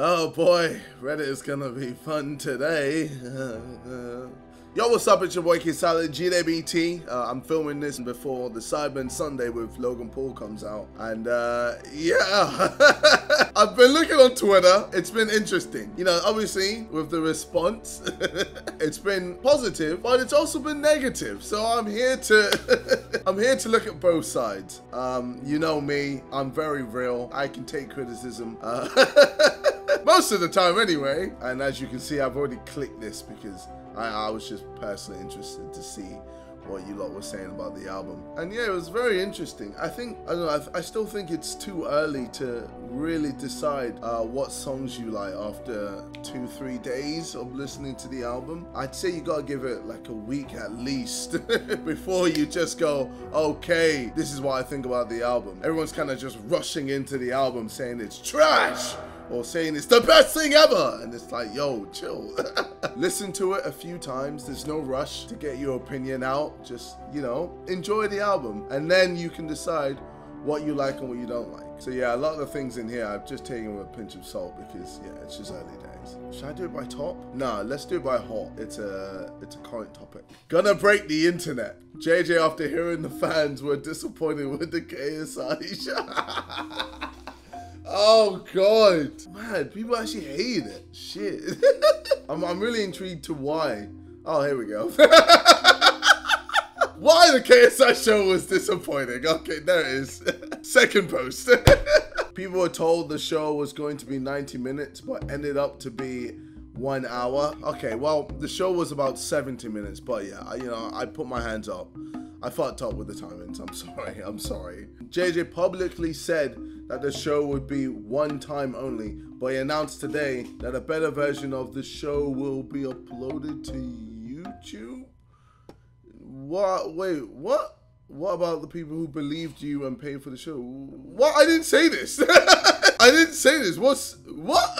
Oh boy, Reddit is gonna be fun today. Yo, what's up? It's your boy Kid GDBT. Uh, I'm filming this before the Cyber Sunday with Logan Paul comes out. And uh, yeah, I've been looking on Twitter. It's been interesting. You know, obviously, with the response, it's been positive, but it's also been negative. So I'm here to I'm here to look at both sides. Um, you know me, I'm very real. I can take criticism. Uh, most of the time anyway. And as you can see, I've already clicked this because I, I was just personally interested to see what you lot were saying about the album. And yeah, it was very interesting. I think, I don't know, I, I still think it's too early to really decide uh, what songs you like after two, three days of listening to the album. I'd say you gotta give it like a week at least before you just go, okay, this is what I think about the album. Everyone's kind of just rushing into the album saying it's trash or saying it's the best thing ever. And it's like, yo, chill. Listen to it a few times. There's no rush to get your opinion out. Just, you know, enjoy the album. And then you can decide what you like and what you don't like. So yeah, a lot of the things in here I've just taken with a pinch of salt because yeah, it's just early days. Should I do it by top? Nah, let's do it by hot. It's a it's a current topic. Gonna break the internet. JJ after hearing the fans were disappointed with the KSI show. Oh god, man, people actually hate it. Shit. I'm, I'm really intrigued to why. Oh, here we go. why the KSI show was disappointing. Okay, there it is. Second post. people were told the show was going to be 90 minutes, but ended up to be one hour. Okay, well, the show was about 70 minutes, but yeah, you know, I put my hands up. I fucked up with the timings. I'm sorry. I'm sorry. JJ publicly said that the show would be one time only, but he announced today that a better version of the show will be uploaded to YouTube. What? Wait, what? What about the people who believed you and paid for the show? What? I didn't say this. I didn't say this. What's what?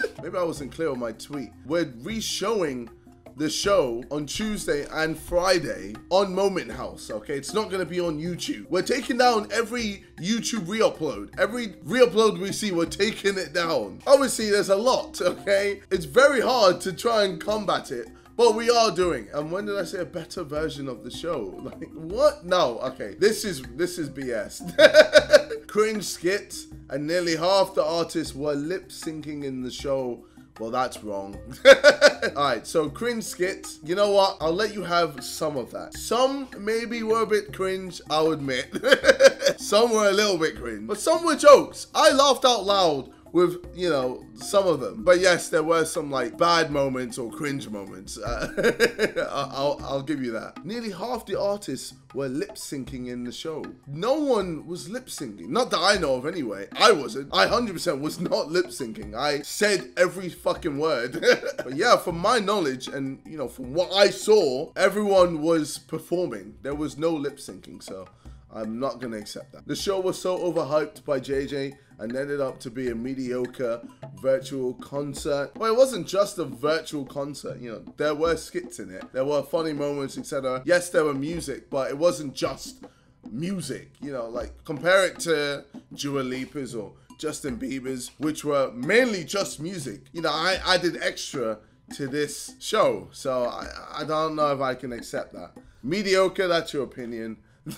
Maybe I wasn't clear on my tweet. We're re-showing the show on Tuesday and Friday on Moment House, okay? It's not gonna be on YouTube. We're taking down every YouTube re-upload. Every re-upload we see, we're taking it down. Obviously, there's a lot, okay? It's very hard to try and combat it, but we are doing. And when did I say a better version of the show? Like what? No. Okay. This is this is BS. Cringe skits, and nearly half the artists were lip syncing in the show well, that's wrong. Alright, so cringe skits. You know what? I'll let you have some of that. Some maybe were a bit cringe, I'll admit. some were a little bit cringe. But some were jokes. I laughed out loud with you know some of them. But yes there were some like bad moments or cringe moments. Uh, I'll, I'll give you that. Nearly half the artists were lip syncing in the show. No one was lip syncing not that I know of anyway. I wasn't. I 100% was not lip syncing I said every fucking word. But yeah from my knowledge and you know from what I saw everyone was performing. There was no lip syncing so I'm not gonna accept that. The show was so overhyped by JJ and ended up to be a mediocre virtual concert. Well, it wasn't just a virtual concert, you know, there were skits in it. There were funny moments, etc. Yes, there were music, but it wasn't just music, you know, like compare it to Dua Lipa's or Justin Bieber's, which were mainly just music. You know, I, I did extra to this show, so I, I don't know if I can accept that. Mediocre, that's your opinion.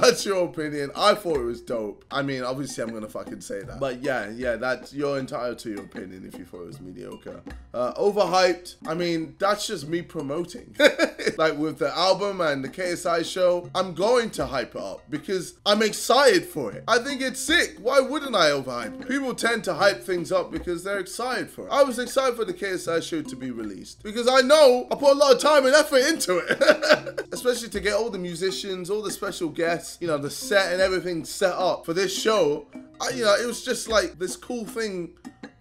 That's your opinion. I thought it was dope. I mean, obviously, I'm gonna fucking say that. But yeah, yeah, that's you're entitled to your opinion if you thought it was mediocre. Uh, overhyped. I mean, that's just me promoting. like with the album and the KSI show, I'm going to hype it up because I'm excited for it. I think it's sick. Why wouldn't I overhype it? People tend to hype things up because they're excited for it. I was excited for the KSI show to be released because I know I put a lot of time and effort into it, especially to get all the musicians, all the special guests you know, the set and everything set up for this show, I, you know, it was just like this cool thing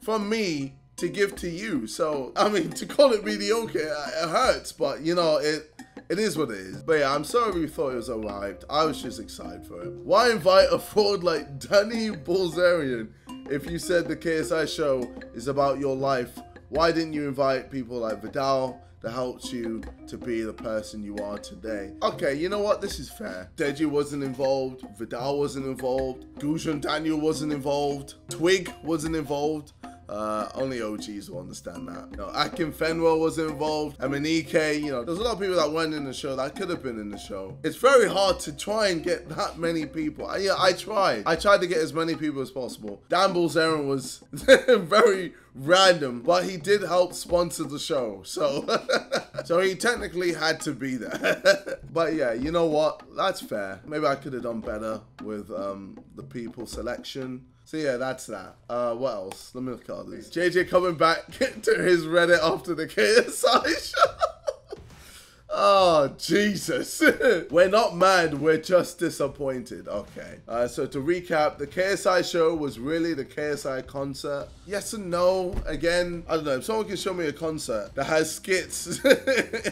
from me to give to you. So, I mean, to call it mediocre, it hurts, but you know, it it is what it is. But yeah, I'm sorry you thought it was arrived. I was just excited for it. Why invite a fraud like Danny Bilzerian if you said the KSI show is about your life Why didn't you invite people like Vidal that helped you to be the person you are today? Okay, you know what? This is fair. Deji wasn't involved. Vidal wasn't involved. Gujon Daniel wasn't involved. Twig wasn't involved. Uh, only OGs will understand that. Know, Akin Fenwell was involved. I mean, EK, you know, there's a lot of people that weren't in the show that could have been in the show. It's very hard to try and get that many people. I, yeah, I tried. I tried to get as many people as possible. Dan Bilzerian was very random, but he did help sponsor the show. So, so he technically had to be there. but yeah, you know what? That's fair. Maybe I could have done better with um, the people selection. So yeah, that's that. Uh, what else? Let me look at this. JJ coming back to his Reddit after the KSI show. oh, Jesus. we're not mad, we're just disappointed. Okay. Uh, so to recap, the KSI show was really the KSI concert. Yes and no. Again, I don't know. If someone can show me a concert that has skits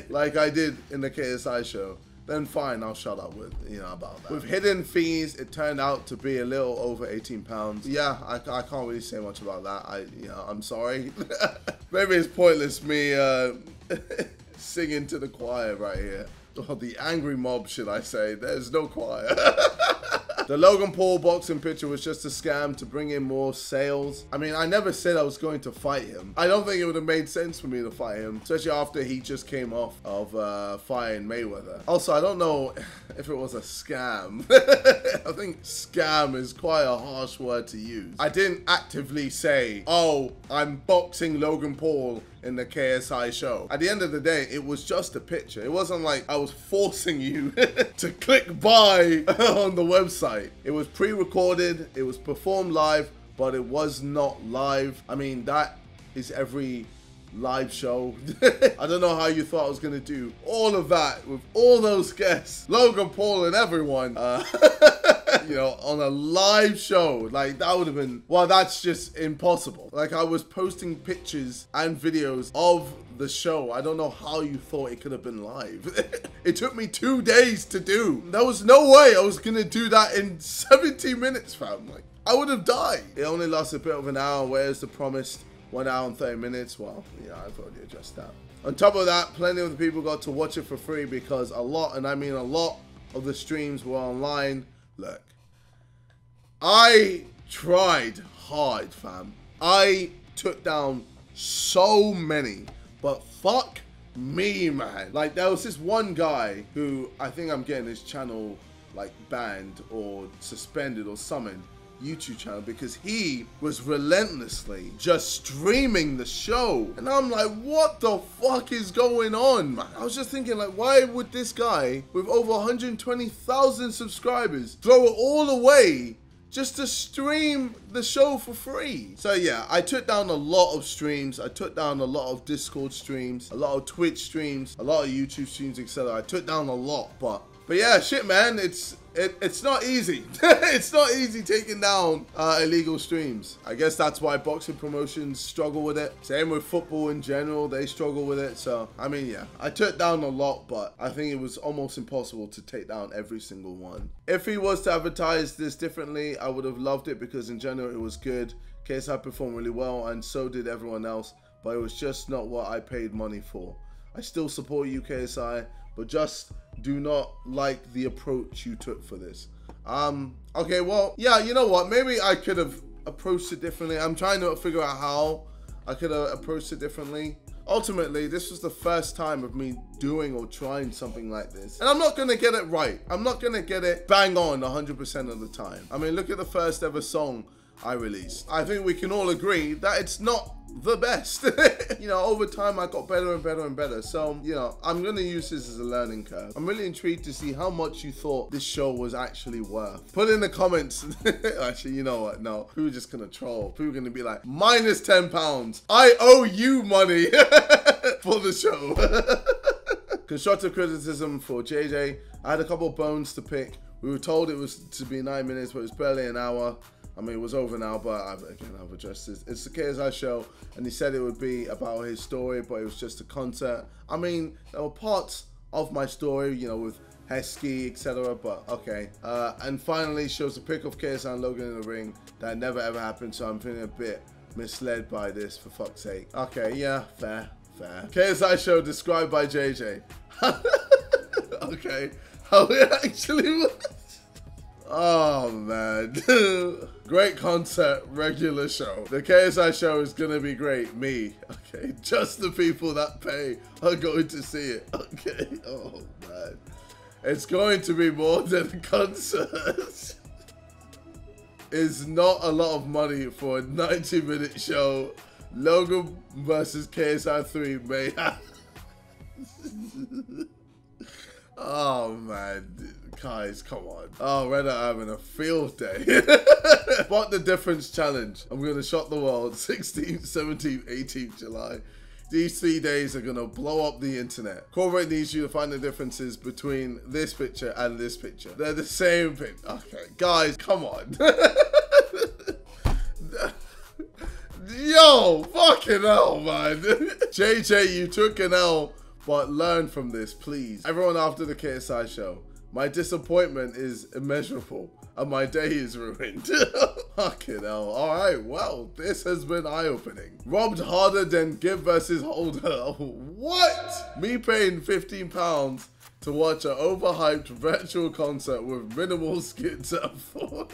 like I did in the KSI show, then fine, I'll shut up with, you know, about that. With hidden fees, it turned out to be a little over 18 pounds. Yeah, I, I can't really say much about that. I, you know, I'm sorry. Maybe it's pointless me uh, singing to the choir right here. Or the angry mob, should I say. There's no choir. The Logan Paul boxing picture was just a scam to bring in more sales. I mean, I never said I was going to fight him. I don't think it would have made sense for me to fight him, especially after he just came off of uh, fighting Mayweather. Also, I don't know if it was a scam. I think scam is quite a harsh word to use. I didn't actively say, oh, I'm boxing Logan Paul in the KSI show. At the end of the day, it was just a picture. It wasn't like I was forcing you to click buy on the website. It was pre-recorded, it was performed live, but it was not live. I mean, that is every live show. I don't know how you thought I was gonna do all of that with all those guests, Logan Paul and everyone. Uh, you know, on a live show. Like that would have been well, that's just impossible. Like I was posting pictures and videos of the show. I don't know how you thought it could have been live. it took me two days to do. There was no way I was gonna do that in 17 minutes, fam. Like I would have died. It only lasted a bit of an hour. Where's the promised one hour and 30 minutes? Well, yeah, I've already addressed that. On top of that, plenty of the people got to watch it for free because a lot, and I mean a lot, of the streams were online. Look, I tried hard, fam. I took down so many, but fuck me, man. Like, there was this one guy who I think I'm getting his channel, like, banned or suspended or summoned. YouTube channel because he was relentlessly just streaming the show. And I'm like, what the fuck is going on, man? I was just thinking, like, why would this guy with over 120,000 subscribers throw it all away just to stream the show for free. So yeah, I took down a lot of streams. I took down a lot of Discord streams, a lot of Twitch streams, a lot of YouTube streams, etc. I took down a lot, but but yeah, shit, man, it's it, it's not easy. it's not easy taking down uh, illegal streams. I guess that's why boxing promotions struggle with it. Same with football in general, they struggle with it. So, I mean, yeah, I took down a lot, but I think it was almost impossible to take down every single one. If he was to advertise this differently, I would have loved it because in general it was good. KSI performed really well, and so did everyone else, but it was just not what I paid money for. I still support you, KSI, but just do not like the approach you took for this. Um, okay, well, yeah, you know what? Maybe I could have approached it differently. I'm trying to figure out how I could have approached it differently. Ultimately, this was the first time of me doing or trying something like this. And I'm not gonna get it right. I'm not gonna get it bang on 100% of the time. I mean, look at the first ever song I released. I think we can all agree that it's not the best. you know, over time I got better and better and better. So, you know, I'm going to use this as a learning curve. I'm really intrigued to see how much you thought this show was actually worth. Put in the comments. actually, you know what? No, people are just going to troll. People are going to be like, minus 10 pounds. I owe you money for the show. Constructive criticism for JJ. I had a couple bones to pick. We were told it was to be nine minutes, but it's barely an hour. I mean, it was over now, but I've, again, I've addressed this. It's the KSI show, and he said it would be about his story, but it was just a concert. I mean, there were parts of my story, you know, with Heskey, etc. But okay. Uh, and finally, shows a pic of KSI and Logan in the ring. That never ever happened, so I'm feeling a bit misled by this, for fuck's sake. Okay, yeah, fair, fair. KSI show described by JJ. okay, how it actually was. Oh man. great concert, regular show. The KSI show is gonna be great. Me. Okay. Just the people that pay are going to see it. Okay. Oh man. It's going to be more than a concert. is not a lot of money for a 90 minute show. Logan versus KSI 3 may have. oh man guys, come on. Oh, Reddit having a field day. Spot the difference challenge. I'm gonna shock the world 16th, 17th, 18th July. These three days are gonna blow up the internet. Corporate needs you to find the differences between this picture and this picture. They're the same thing. Okay, guys, come on. Yo, fucking hell, man. JJ, you took an L, but learn from this, please. Everyone after the KSI show. My disappointment is immeasurable and my day is ruined. Fucking hell. Alright, well, this has been eye-opening. Robbed harder than Give versus Holder. what? Me paying 15 pounds to watch an overhyped virtual concert with minimal skits at 4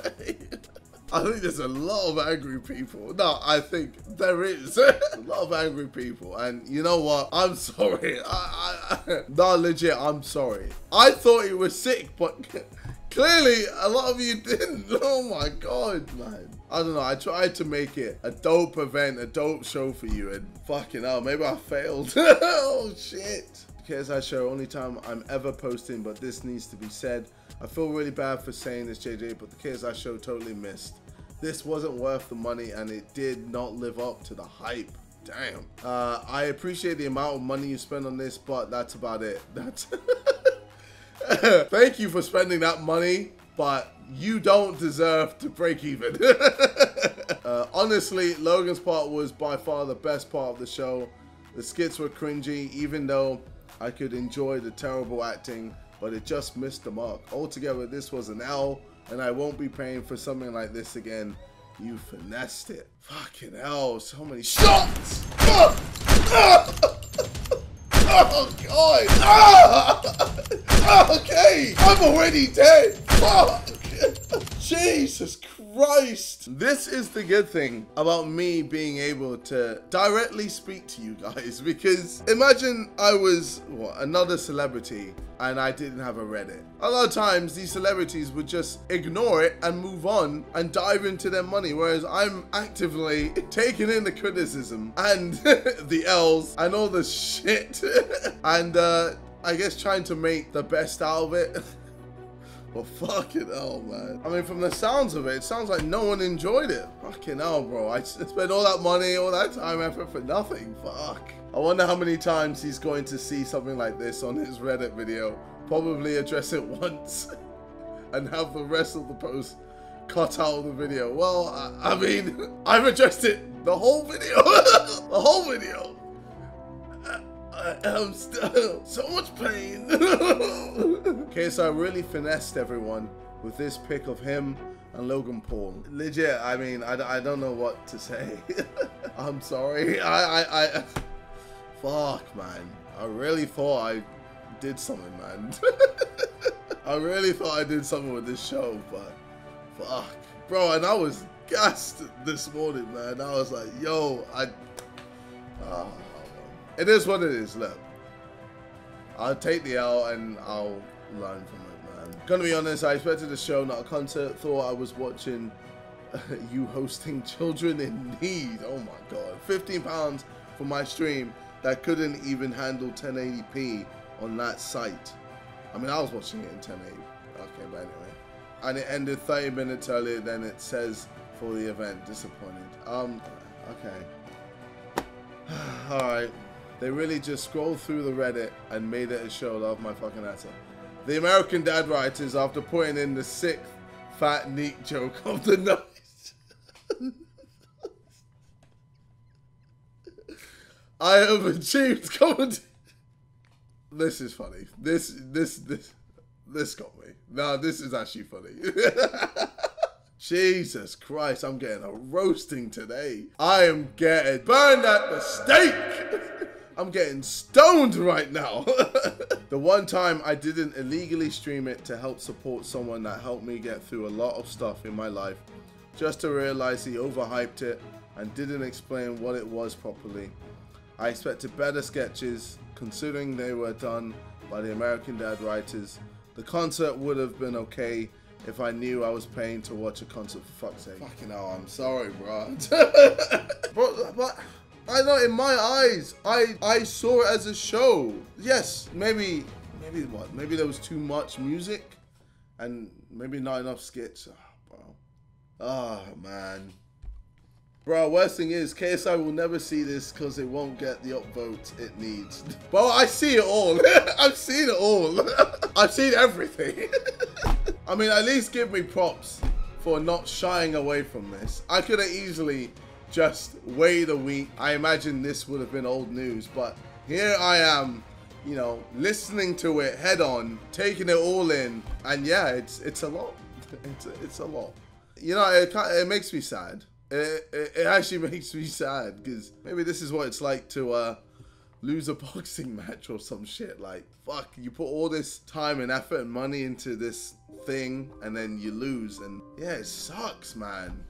I think there's a lot of angry people. No, I think there is a lot of angry people. And you know what? I'm sorry. I, I, no, legit, I'm sorry. I thought he was sick, but clearly a lot of you didn't. Oh my God, man. I don't know. I tried to make it a dope event, a dope show for you, and fucking hell, maybe I failed. oh shit. KSI show, only time I'm ever posting, but this needs to be said. I feel really bad for saying this, JJ, but the KSI show totally missed. This wasn't worth the money, and it did not live up to the hype. Damn. Uh, I appreciate the amount of money you spend on this, but that's about it. That's. Thank you for spending that money, but you don't deserve to break even. uh, honestly, Logan's part was by far the best part of the show. The skits were cringy, even though I could enjoy the terrible acting, but it just missed the mark. Altogether, this was an L, and I won't be paying for something like this again. You finessed it. Fucking hell, so many shots! Oh, God! Okay, I'm already dead! Fuck! Jesus Christ! This is the good thing about me being able to directly speak to you guys because imagine I was what, another celebrity and I didn't have a Reddit. A lot of times these celebrities would just ignore it and move on and dive into their money, whereas I'm actively taking in the criticism and the L's and all the shit and uh, I guess trying to make the best out of it. But fucking hell, man. I mean, from the sounds of it, it sounds like no one enjoyed it. Fucking hell, bro. I spent all that money, all that time, effort for nothing. Fuck. I wonder how many times he's going to see something like this on his Reddit video. Probably address it once and have the rest of the post cut out of the video. Well, I, I mean, I've addressed it the whole video. the whole video. I am still so much pain. okay, so I really finessed everyone with this pic of him and Logan Paul. Legit, I mean, I, I don't know what to say. I'm sorry. I, I, I, fuck, man. I really thought I did something, man. I really thought I did something with this show, but fuck. Bro, and I was gassed this morning, man. I was like, yo, I, uh, it is what it is, look. I'll take the L and I'll learn from it, man. Gonna be honest, I expected a show, not a concert. Thought I was watching you hosting children in need. Oh my god. 15 pounds for my stream that couldn't even handle 1080p on that site. I mean, I was watching it in 1080. Okay, but anyway. And it ended 30 minutes earlier than it says for the event. Disappointed. Um, okay. Alright. They really just scrolled through the Reddit and made it a show. Love my fucking answer. The American Dad writers, after putting in the sixth fat neat joke of the night. I have achieved comedy. This is funny. This this this this got me. No, this is actually funny. Jesus Christ, I'm getting a roasting today. I am getting burned at the stake. I'm getting stoned right now. the one time I didn't illegally stream it to help support someone that helped me get through a lot of stuff in my life, just to realize he overhyped it and didn't explain what it was properly. I expected better sketches, considering they were done by the American Dad writers. The concert would have been okay if I knew I was paying to watch a concert for fuck's sake. Fucking hell, I'm sorry, bro. bro but I know in my eyes, I I saw it as a show. Yes, maybe maybe what? Maybe there was too much music, and maybe not enough skits. Oh, bro. Oh man. Bro, worst thing is, KSI will never see this because it won't get the upvote it needs. Bro, I see it all. I've seen it all. I've seen everything. I mean, at least give me props for not shying away from this. I could have easily just wait a week. I imagine this would have been old news, but here I am, you know, listening to it head on, taking it all in, and yeah, it's it's a lot. It's a, it's a lot. You know, it it makes me sad. It, it, it actually makes me sad because maybe this is what it's like to uh, lose a boxing match or some shit. Like, fuck, you put all this time and effort and money into this thing and then you lose. And yeah, it sucks, man.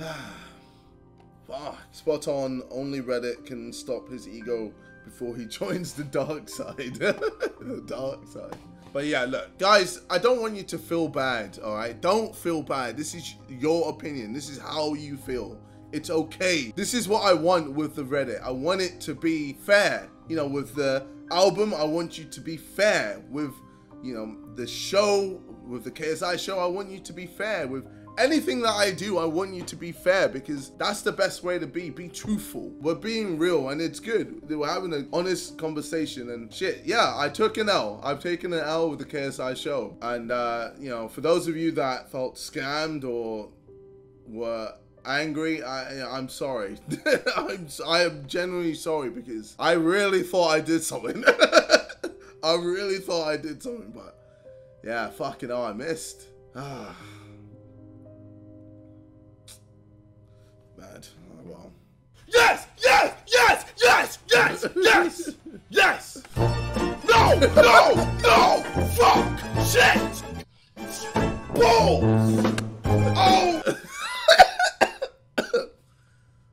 Fuck. Spot on. Only Reddit can stop his ego before he joins the dark side. the dark side. But yeah, look, guys, I don't want you to feel bad, all right? Don't feel bad. This is your opinion. This is how you feel. It's okay. This is what I want with the Reddit. I want it to be fair. You know, with the album, I want you to be fair. With, you know, the show, with the KSI show, I want you to be fair. With anything that I do, I want you to be fair because that's the best way to be. Be truthful. We're being real and it's good. We're having an honest conversation and shit. Yeah, I took an L. I've taken an L with the KSI show. And, uh, you know, for those of you that felt scammed or were angry i i'm sorry i'm i am genuinely sorry because i really thought i did something i really thought i did something but yeah fucking hell i missed ah bad. Oh, well. Yes! Yes! Yes! Yes! Yes! Yes! Yes! No! No! No! Fuck! Shit! Balls! Oh!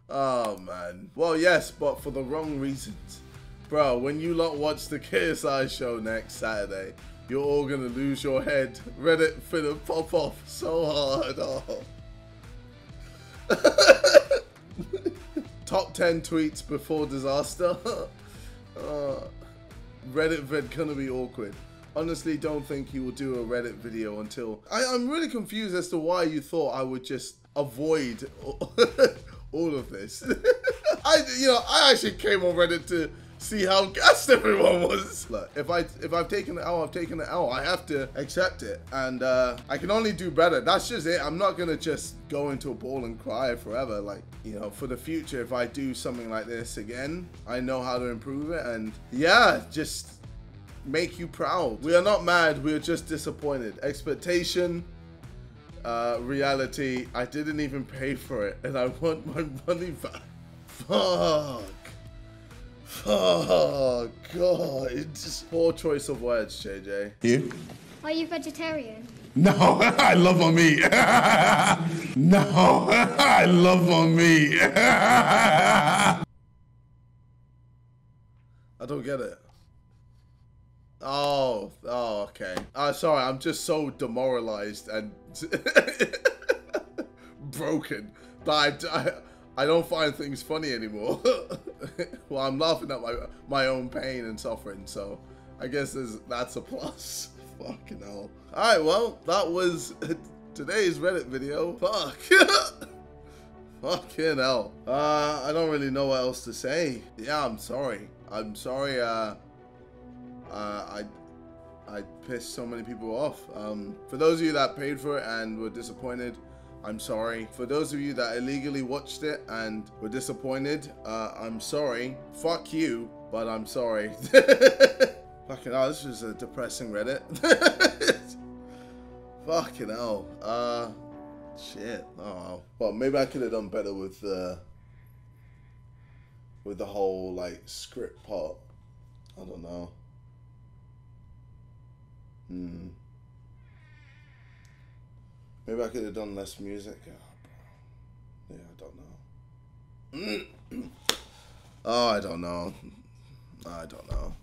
oh man. Well, yes, but for the wrong reasons. Bro, when you lot watch the KSI show next Saturday, you're all gonna lose your head. Reddit finna pop off so hard. Oh. Top 10 tweets before disaster. uh, Reddit vid gonna be awkward. Honestly, don't think he will do a Reddit video until... I, I'm really confused as to why you thought I would just avoid all of this. I, you know, I actually came on Reddit to see how gassed everyone was. Look, if I if I've taken the L, I've taken the L. I have to accept it, and uh, I can only do better. That's just it. I'm not gonna just go into a ball and cry forever. Like you know, for the future, if I do something like this again, I know how to improve it, and yeah, just make you proud. We are not mad. We are just disappointed. Expectation. Uh, reality, I didn't even pay for it and I want my money back. Fuck. Oh, God. It's just poor choice of words, JJ. You? Are you vegetarian? No, I love my meat. no, I love my meat. I don't get it. Oh, oh, okay. Uh, sorry, I'm just so demoralized and broken that I, I, I don't find things funny anymore. well, I'm laughing at my my own pain and suffering, so I guess that's a plus. Fucking hell. Alright, well, that was today's Reddit video. Fuck. Fucking hell. Uh, I don't really know what else to say. Yeah, I'm sorry. I'm sorry, uh, uh, I, I pissed so many people off. Um, for those of you that paid for it and were disappointed, I'm sorry. For those of you that illegally watched it and were disappointed, uh, I'm sorry. Fuck you, but I'm sorry. Fucking hell, this was a depressing Reddit. Fucking hell. Uh, shit. Oh. Well, maybe I could have done better with the with the whole like script part. I don't know. Hmm. Maybe I could have done less music. Yeah, I don't know. oh, I don't know. I don't know.